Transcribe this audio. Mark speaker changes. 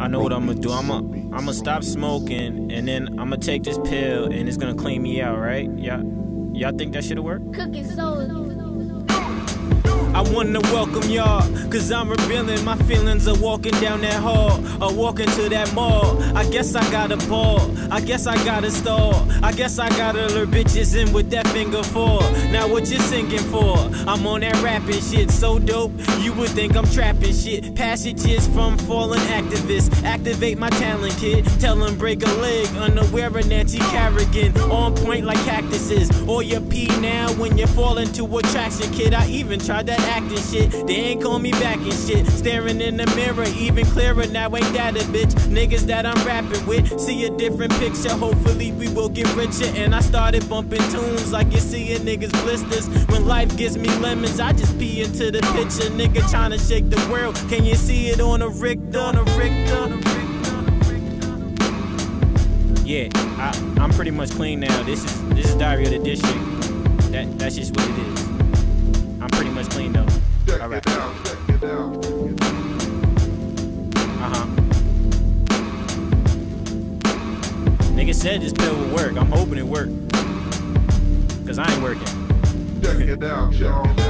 Speaker 1: I know what I'm gonna do. I'm gonna I'm gonna stop smoking, and then I'm gonna take this pill, and it's gonna clean me out, right? Y'all, y'all think that shit'll work?
Speaker 2: Cookin Soul.
Speaker 1: I wanna welcome y'all, cause I'm revealing my feelings of walking down that hall or walking to that mall. I guess I got a ball, I guess I got a stall, I guess I gotta lure bitches in with that finger four. Now what you singing for? I'm on that rapping shit, so dope, you would think I'm trapping shit. Passages from fallen activists, activate my talent, kid. Tell them break a leg, unaware of Nancy Kerrigan, on point like cactuses. Or you pee now when you fall into attraction, kid. I even tried that acting shit. They ain't call me back and shit. Staring in the mirror, even clearer now. Ain't that a bitch? Niggas that I'm rapping with see a different picture. Hopefully we will get richer. And I started bumping tunes like you see a niggas blisters. When life gives me lemons, I just pee into the picture. Nigga trying to shake the world. Can you see it on a Richter? On Yeah, I, I'm pretty much clean now. This is this is Diary of the District. That that's just what it is. I'm pretty much clean though.
Speaker 3: Check
Speaker 1: All right.
Speaker 3: it out, check it out.
Speaker 1: Uh huh. Nigga said this pill would work. I'm hoping it work. Cause I ain't working.
Speaker 3: Check it out, out.